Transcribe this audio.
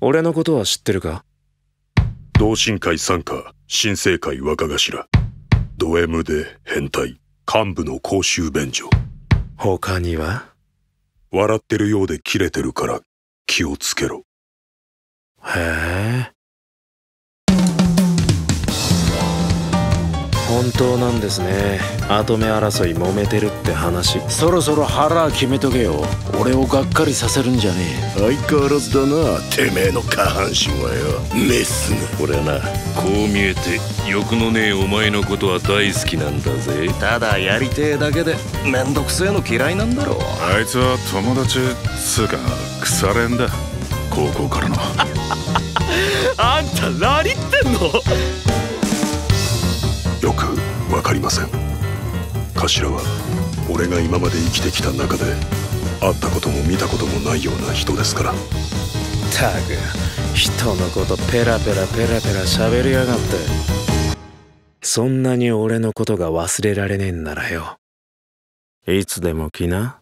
俺のことは知ってるか？同心会参加新生会若頭。ド M で変態幹部の公衆便所。他には？笑ってるようでキレてるから気をつけろ。へえ本当なんですね。跡目争い揉めてるって話。そろそろ腹決めとけよ。俺をがっかりさせるんじゃね相変わらずだなてめえの下半身はよ。メスが俺はな。こう見えて欲のねえお前のことは大好きなんだぜ。ただやりてえだけでめんどくせえの嫌いなんだろあいつは友達つうか腐れんだ。高校からの。あんた何言ってんの？よくわかりません。頭は俺が今まで生きてきた中で会ったことも見たこともないような人ですから。たく人のことペラペラペラペラ喋りやがって。そんなに俺のことが忘れられねえんならよ。いつでも来な。